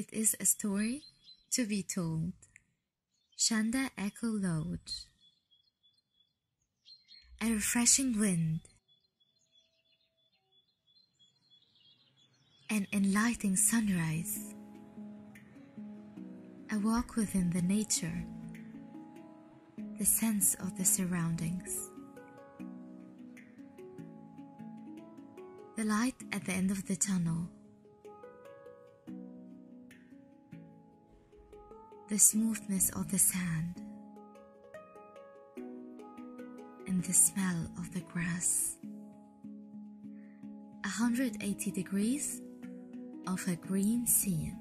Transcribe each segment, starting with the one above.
It is a story to be told. Shanda Eco Lodge. A refreshing wind. An enlightening sunrise. A walk within the nature. The sense of the surroundings. The light at the end of the tunnel. The smoothness of the sand. And the smell of the grass. 180 degrees of a green scene.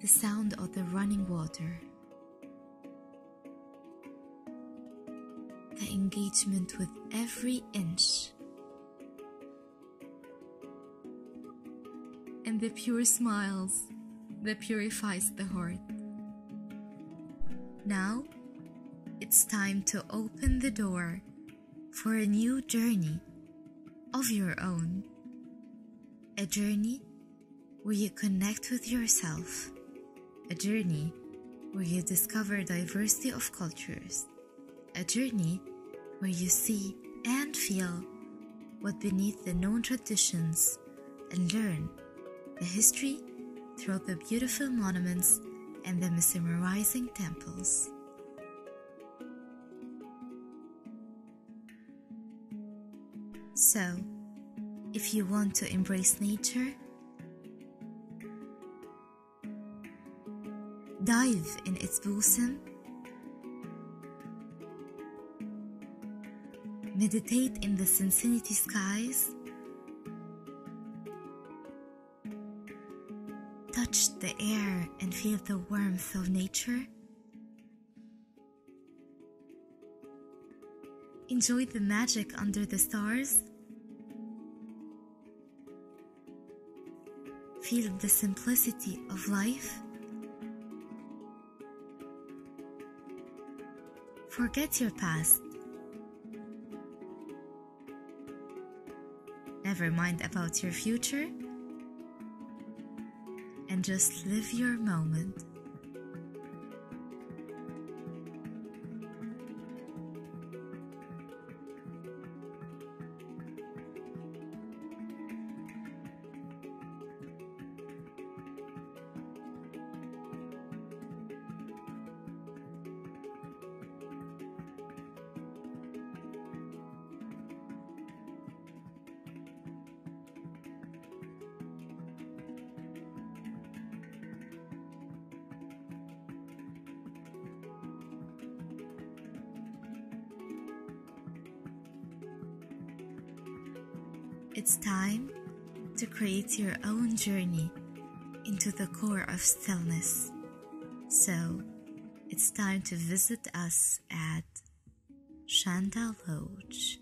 The sound of the running water. The engagement with every inch. And the pure smiles that purifies the heart. Now, it's time to open the door for a new journey of your own. A journey where you connect with yourself. A journey where you discover diversity of cultures. A journey where you see and feel what beneath the known traditions and learn the history through the beautiful monuments and the mesmerizing temples. So, if you want to embrace nature, dive in its bosom, meditate in the Cincinnati skies, touch the air and feel the warmth of nature. Enjoy the magic under the stars. Feel the simplicity of life. Forget your past. Never mind about your future. Just live your moment. It's time to create your own journey into the core of stillness. So, it's time to visit us at Shanda Lodge.